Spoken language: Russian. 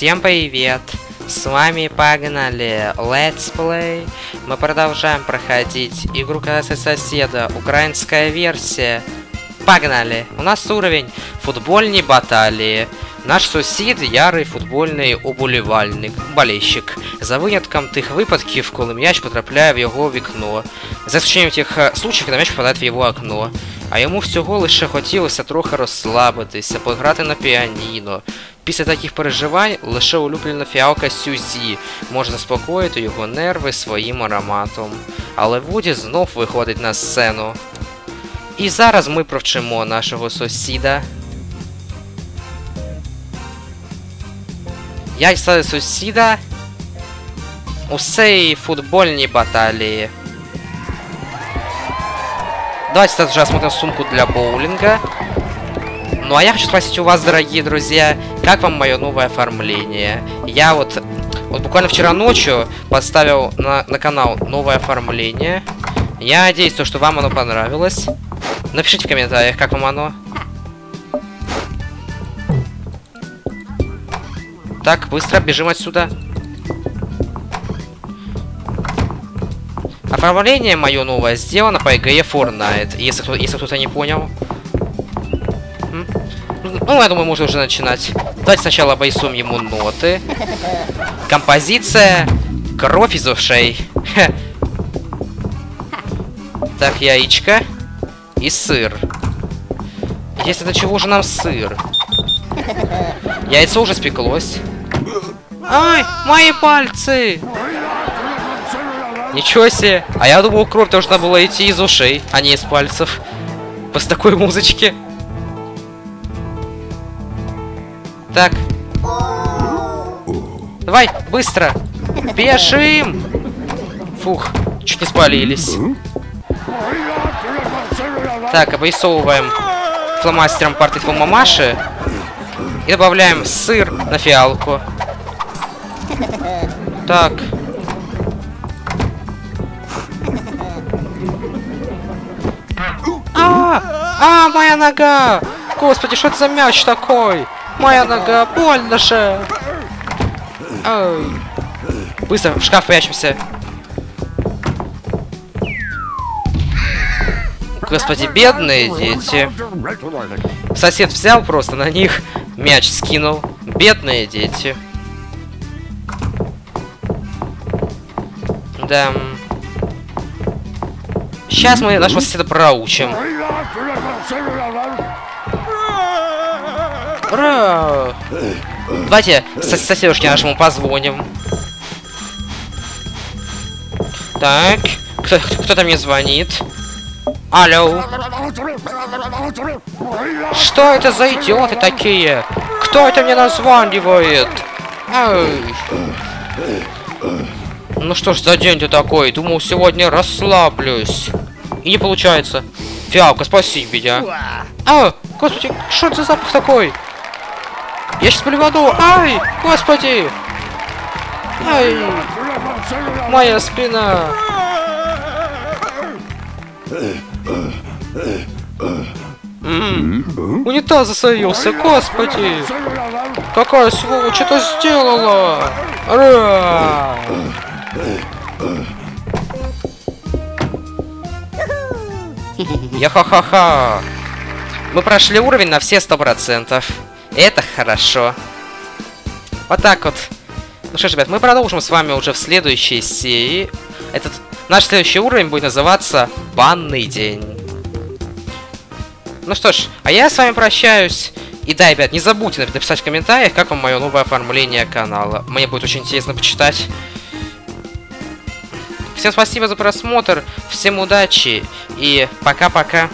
Всем привет! С вами погнали Let's Play. Мы продолжаем проходить игру Красный Соседа, украинская версия. Погнали! У нас уровень футбольной баталии. Наш сусід ярий футбольний уболівальник, болельщик. За винятком тих випадків, коли м'яч потрапляє в його вікно. За исключением тих е, случаїв, коли м'яч попадає в його окно. А йому всього лише хотілося трохи розслабитися, пограти на піаніно. Після таких переживань лише улюблена фіалка Сюзі може заспокоїти його нерви своїм ароматом. Але Вуді знов виходить на сцену. І зараз ми провчимо нашого сусіда. Я стаю сусіда у цій футбольній баталії. Давайте сейчас осмотрим сумку для боулинга. Ну а я хочу спросить у вас, дорогие друзья, как вам мое новое оформление? Я вот, вот буквально вчера ночью поставил на, на канал новое оформление. Я надеюсь, то, что вам оно понравилось. Напишите в комментариях, как вам оно. Так, быстро бежим отсюда. Оформление мое новое сделано по игре Fortnite, если, кто, если кто-то не понял. Ну, я думаю, можно уже начинать. Давайте сначала обойсуем ему ноты. Композиция. Кровь из ушей. Так, яичко. И сыр. Если до чего же нам сыр? Яйцо уже спеклось. Ай, мои пальцы! Ничего себе! А я думал, кровь должна была идти из ушей, а не из пальцев. После такой музычки. Так. Давай, быстро! Бежим! Фух, чуть не спалились. Так, обрисовываем фломастером портрет мамаши. И добавляем сыр на фиалку. Так. А, а, моя нога! Господи, что это за мяч такой? Моя нога, больно же! Ой. Быстро, в шкаф прячемся. Господи, бедные дети. Сосед взял просто на них мяч скинул. Бедные дети. Да. Сейчас мы нашего соседа проучим. Ура! Давайте сос соседушке нашему позвоним. Так, кто, кто-то мне звонит. Алло. Что это за идиоты такие? Кто это мне названивает? Ай. Ну что ж за день ты такой? Думал, сегодня расслаблюсь. И не получается. Фиалка, спаси меня. А, господи, что это за запах такой? Я сейчас полю воду. Ай, господи. Ай, моя спина. Унитаз засорился, господи! Какая сволочь это сделала! Ура! Я ха-ха-ха! Мы прошли уровень на все сто процентов. Хорошо. Вот так вот. Ну что ж, ребят, мы продолжим с вами уже в следующей серии. Этот наш следующий уровень будет называться Банный день. Ну что ж, а я с вами прощаюсь. И да, ребят, не забудьте написать в комментариях, как вам мое новое оформление канала. Мне будет очень интересно почитать. Всем спасибо за просмотр, всем удачи и пока-пока.